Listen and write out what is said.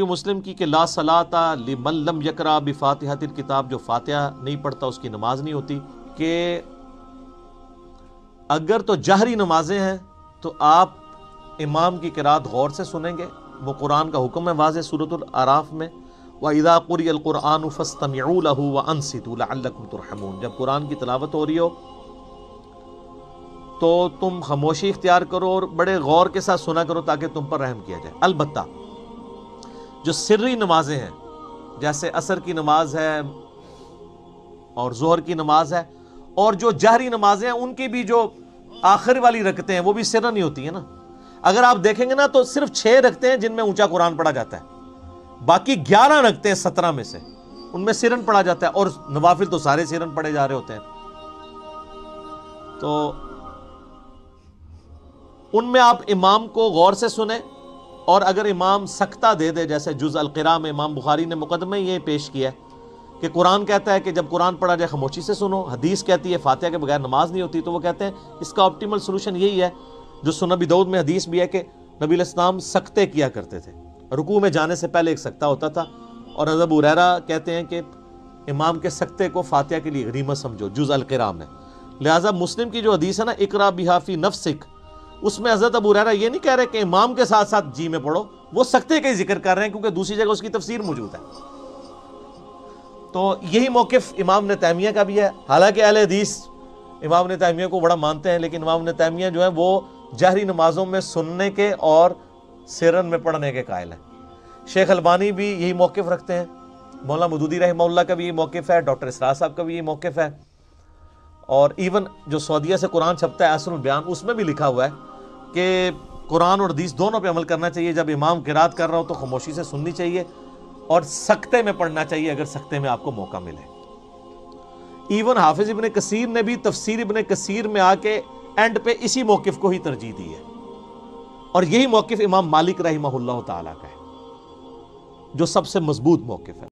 मुस्लिम की कि ला सलाता लिमल्लम यकरा बिफातिहतिल किताब जो फातिहा नहीं पढ़ता, उसकी नमाज़ नहीं होती। कि अगर तो जहरी नमाजें हैं तो आप इमाम की किरात गौर से सुनेंगे। वो कुरान का हुक्म है वाज सूरत आराफ में, व इदा कुरान फ़स्तमू व अनसितुलकुम जब कुरान की तलावत हो रही हो तो तुम खामोशी इख्तियार करो और बड़े गौर के साथ सुना करो ताकि तुम पर रहम किया जाए। अलबत्ता जो सिर्री नमाजें हैं, जैसे असर की नमाज़ है और जोहर की नमाज़ है, और जो जहरी नमाजें हैं, उनकी भी जो आखिर वाली रखते हैं, वो भी सिर नहीं होती है ना। अगर आप देखेंगे ना तो सिर्फ़ छह रखते हैं जिनमें ऊँचा कुरान पढ़ा जाता है। बाकी ग्यारह रखते हैं सत्रह में से, उनमें सिरन पढ़ा जाता है, और नवाफिल तो सारे सिरन पढ़े जा रहे होते हैं। तो उनमें आप इमाम को गौर से सुने और अगर इमाम सख्ता दे दे, जैसे जुज अलकरा में इमाम बुखारी ने मुकदमे ये पेश किया है कि कुरान कहता है कि जब कुरान पढ़ा जाए, खामोशी से सुनो, हदीस कहती है, फातिहा के बगैर नमाज़ नहीं होती तो वो कहते हैं, इसका ऑप्टिमल सोल्यूशन यही है, जो सुनबी दऊद में हदीस भी है कि नबी इस्लाम सख्ते किया करते थे। रुकू में जाने से पहले एक सख्ता होता था और अजब उरैरा कहते हैं कि इमाम के सख्ते को फातिहा के लिए गरीमत समझो, जुज अलकरा में। लिहाजा मुस्लिम की जो हदीस है ना, इकरा बिहाफी नफसिक उसमें हज़रत अबू रहरा ये नहीं कह रहे कि इमाम के साथ साथ जी में पढ़ो, वो सख्ते का ही ज़िक्र कर रहे हैं क्योंकि दूसरी जगह उसकी तफसीर मौजूद है। तो यही मौकफ इमाम ने तैमिया का भी है। हालाँकि अहल हदीस इमाम ने तैमिया को बड़ा मानते हैं, लेकिन इमाम ने तैमिया जो है वो जहरी नमाजों में सुनने के और सिरन में पढ़ने के कायल है। शेख अलबानी भी यही मौकफ रखते हैं। मौला मदूदी रहमल्ला का भी ये मौकफ है। डॉक्टर इसरा साहब का भी ये मौकफ है। और इवन जो सऊदिया से कुरान छपता है असर बयान, उसमें भी लिखा हुआ है कि कुरान और हदीस दोनों पे अमल करना चाहिए। जब इमाम किरात कर रहा हो तो खामोशी से सुननी चाहिए और सख्ते में पढ़ना चाहिए अगर सख्ते में आपको मौका मिले। इवन हाफिज इबन कसीर ने भी तफसीर इबन कसीर में आके एंड पे इसी मौकफ को ही तरजीह दी है। और यही मौकफ इमाम मालिक रही का है, जो सबसे मज़बूत मौकफ है।